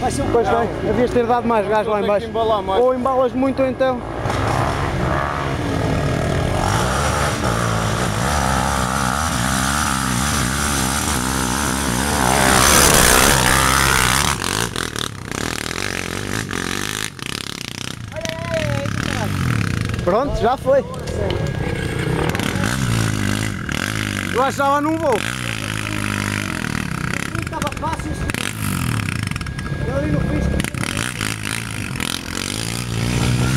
Vai ser um Pois bem, havias ter dado mais gás lá embaixo em baixo. Ou embalas muito ou então. Pronto, já foi. Eu achava num voo. Estava fácil.